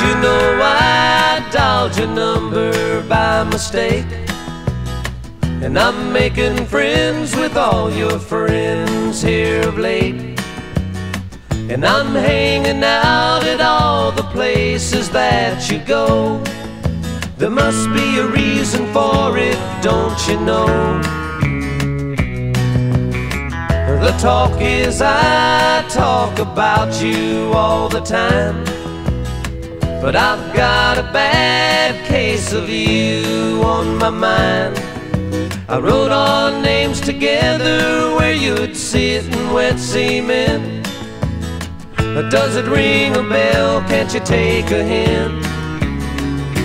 you know I dialed your number by mistake? And I'm making friends with all your friends here of late. And I'm hanging out at all the places that you go. There must be a reason for it, don't you know? The talk is I talk about you all the time. But I've got a bad case of you on my mind. I wrote our names together where you'd sit in wet cement. Does it ring a bell? Can't you take a hint?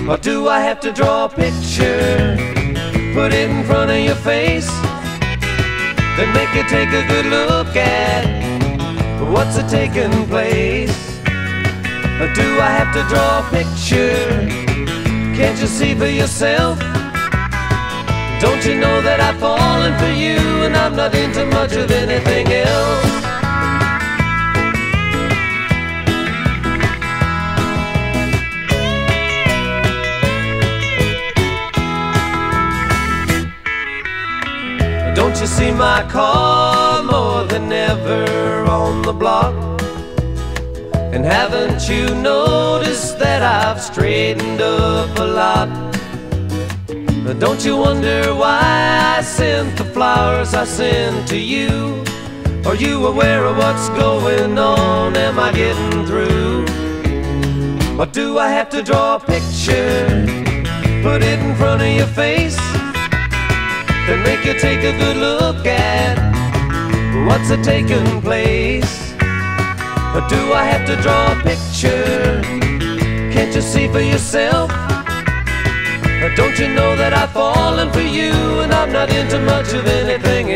Or do I have to draw a picture? Put it in front of your face? Then make you take a good look at what's a taking place? Or do I have to draw a picture? Can't you see for yourself? Don't you know that I've fallen for you and I'm not into much of anything else? Don't you see my car more than ever on the block? Haven't you noticed that I've straightened up a lot? Don't you wonder why I sent the flowers I sent to you? Are you aware of what's going on? Am I getting through? Or do I have to draw a picture? Put it in front of your face? Then make you take a good look at what's taking place? Or do I have to draw a picture? Can't you see for yourself? Don't you know that I've fallen for you and I'm not into much of anything